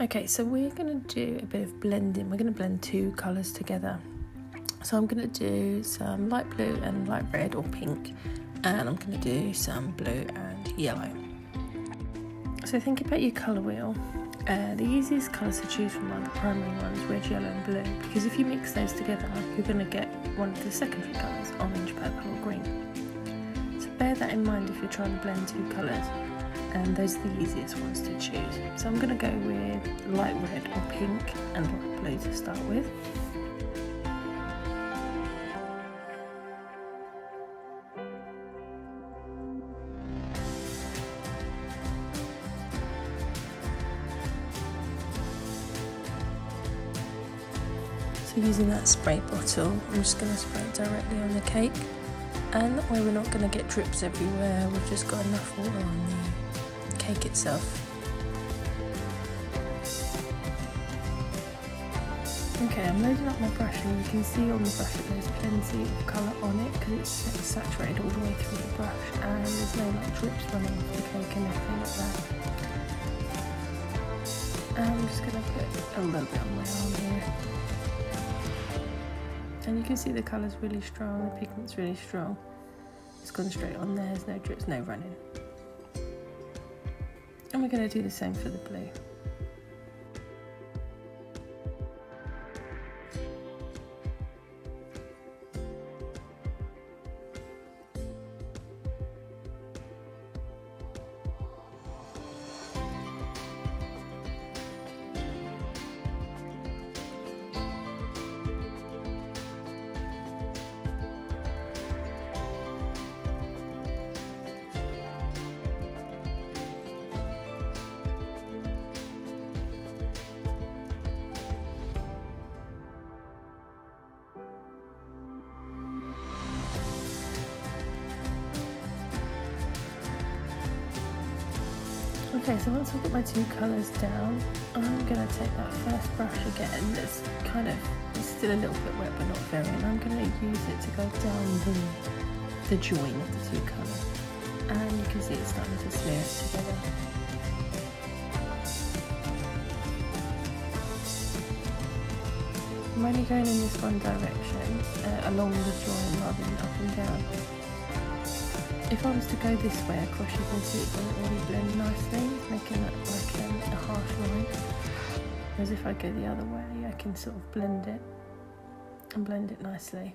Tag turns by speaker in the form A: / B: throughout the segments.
A: Okay, so we're going to do a bit of blending. We're going to blend two colours together. So I'm going to do some light blue and light red or pink, and I'm going to do some blue and yellow. So think about your colour wheel. Uh, the easiest colours to choose from are the primary ones, red, yellow and blue, because if you mix those together, you're going to get one of the secondary colours, orange, purple or green. Bear that in mind if you're trying to blend two colours and those are the easiest ones to choose. So I'm going to go with light red or pink and light blue to start with. So using that spray bottle, I'm just going to spray it directly on the cake and that way we're not going to get drips everywhere, we've just got enough water on the cake itself. Okay, I'm loading up my brush and you can see on the brush that there's plenty of colour on it because it's saturated all the way through the brush and there's no like drips running off the cake and anything like that. And I'm just going to put a little bit on my arm here. And you can see the colour's really strong, the pigment's really strong. It's gone straight on there, there's no drips, no running. And we're going to do the same for the blue. Okay, so once I've got my two colours down, I'm going to take that first brush again that's kind of still a little bit wet but not very, and I'm going to use it to go down the, the join of the two colours. And you can see it's starting to smear it together. I'm only going in this one direction, uh, along the join rather than up and down. If I was to go this way across, you can see it doesn't really blend nicely, making it like a harsh line. Whereas if I go the other way, I can sort of blend it and blend it nicely.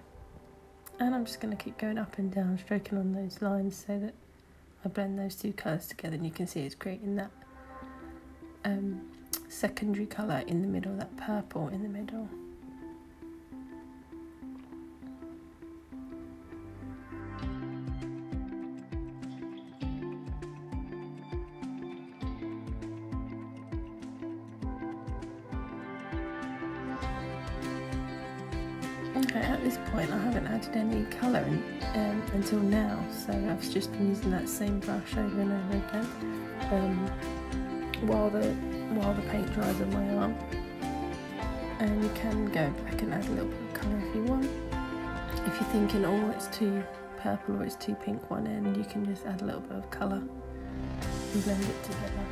A: And I'm just going to keep going up and down, stroking on those lines so that I blend those two colours together and you can see it's creating that um, secondary colour in the middle, that purple in the middle. Okay, at this point I haven't added any colour um, until now, so I've just been using that same brush over and over again um, while the while the paint dries on my arm. And you can go back and add a little bit of colour if you want. If you're thinking, oh, it's too purple or it's too pink one end, you can just add a little bit of colour and blend it together.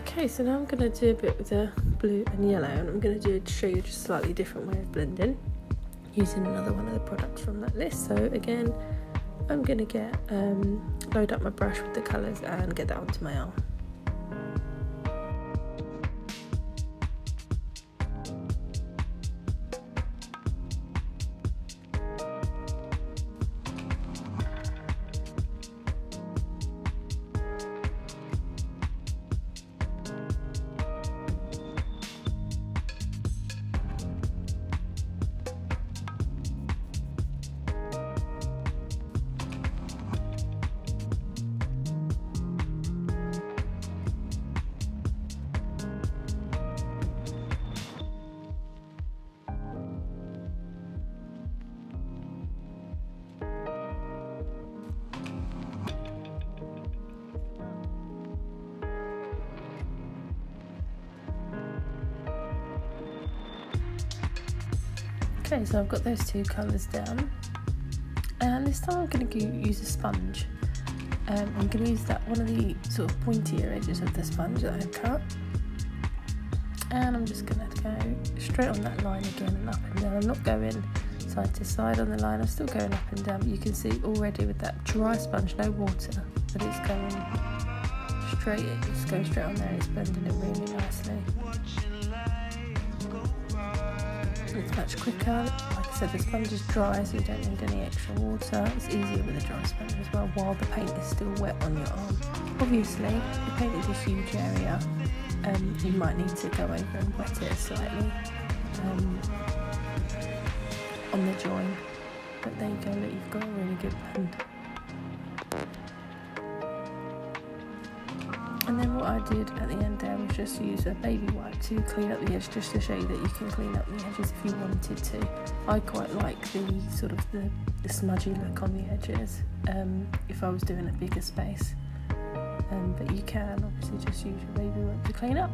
A: Okay, so now I'm going to do a bit with the blue and yellow and I'm going to do show you just a slightly different way of blending using another one of the products from that list. So again, I'm going to get um, load up my brush with the colours and get that onto my arm. Okay, so I've got those two colours down. And this time I'm going to use a sponge. Um, I'm going to use that one of the sort of pointier edges of the sponge that I've cut. And I'm just going to go straight on that line again and up and down. I'm not going side to side on the line, I'm still going up and down. You can see already with that dry sponge, no water, but it's going straight, it's going straight on there, it's blending it really nicely. It's much quicker. Like I said, the sponge is dry, so you don't need any extra water. It's easier with a dry sponge as well, while the paint is still wet on your arm. Obviously, you painted a huge area, um, you might need to go over and wet it slightly um, on the join. But there you go, look, you've got a really good blend. And then what I did at the end there was just use a baby wipe to clean up the edge, just to show you that you can clean up the edges if you wanted to. I quite like the sort of the, the smudgy look on the edges um, if I was doing a bigger space. Um, but you can obviously just use your baby wipe to clean up.